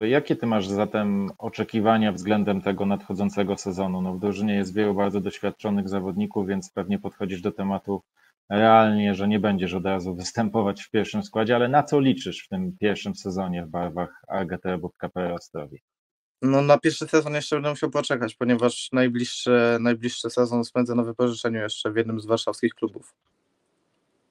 Jakie ty masz zatem oczekiwania względem tego nadchodzącego sezonu? No w drużynie jest wielu bardzo doświadczonych zawodników, więc pewnie podchodzisz do tematu realnie, że nie będziesz od razu występować w pierwszym składzie, ale na co liczysz w tym pierwszym sezonie w barwach AGT KPR Ostrowi? No na pierwszy sezon jeszcze będę musiał poczekać, ponieważ najbliższy, najbliższy sezon spędzę na wypożyczeniu jeszcze w jednym z warszawskich klubów.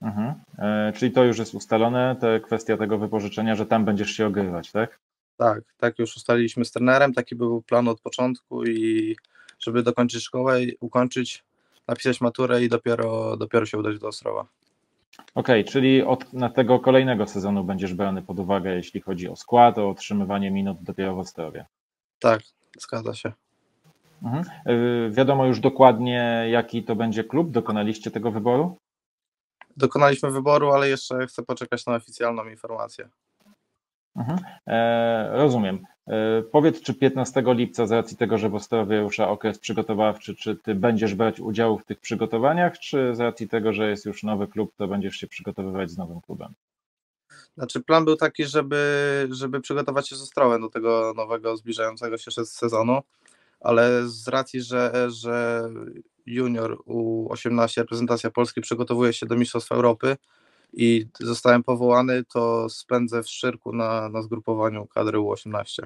Mhm. E, czyli to już jest ustalone, ta kwestia tego wypożyczenia, że tam będziesz się ogrywać, tak? Tak, tak już ustaliliśmy z trenerem, taki był plan od początku i żeby dokończyć szkołę, ukończyć, napisać maturę i dopiero, dopiero się udać do Ostrowa. Okej, okay, czyli od na tego kolejnego sezonu będziesz brany pod uwagę, jeśli chodzi o skład, o otrzymywanie minut dopiero w Ostrowie. Tak, zgadza się. Mhm. E, wiadomo już dokładnie, jaki to będzie klub? Dokonaliście tego wyboru? Dokonaliśmy wyboru, ale jeszcze chcę poczekać na oficjalną informację. Mhm. E, rozumiem. E, powiedz, czy 15 lipca, z racji tego, że w Ostrowie rusza okres przygotowawczy, czy ty będziesz brać udział w tych przygotowaniach, czy z racji tego, że jest już nowy klub, to będziesz się przygotowywać z nowym klubem? Znaczy, plan był taki, żeby, żeby przygotować się z Ostrowem do tego nowego, zbliżającego się sezonu, ale z racji, że, że junior U18 reprezentacja Polski przygotowuje się do Mistrzostw Europy, i zostałem powołany, to spędzę w Szczyrku na, na zgrupowaniu kadry U18.